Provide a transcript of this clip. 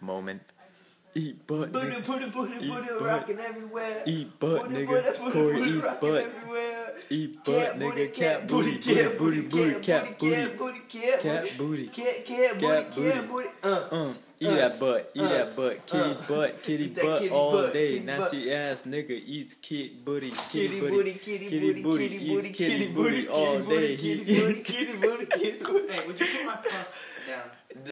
moment. Eat butt, Booty, nigga. booty, booty, Eat booty, butt. rocking everywhere. Eat butt, Booty, nigga. booty, booty, Corey booty, eats butt. everywhere. Eat butt, Cat nigga. booty, Cat booty, booty, booty, booty, cat booty. cat booty, cat Cat booty, booty. cat, cat booty, Cat booty. cat booty. Uh, uh, Uh, eat that uh, butt, eat that uh, butt, kitty butt, kitty butt all day. Nasty ass nigga eats kid booty, Kitty booty, kitty booty, eats kitty booty, kitty booty, all booty, day. kitty booty, kitty booty, kitty booty. Hey, would you put my phone down?